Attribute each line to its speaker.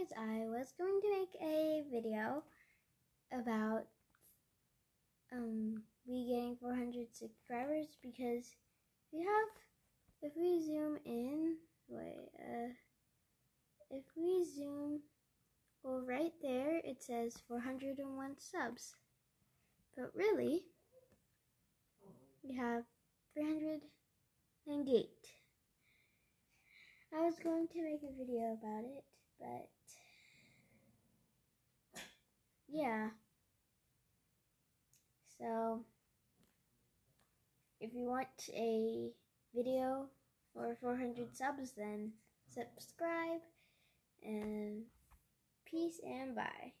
Speaker 1: guys, I was going to make a video about um we getting 400 subscribers because we have if we zoom in wait uh if we zoom well right there it says 401 subs. But really we have 398 I was going to make a video about it but yeah. So if you want a video for 400 subs, then subscribe and peace and bye.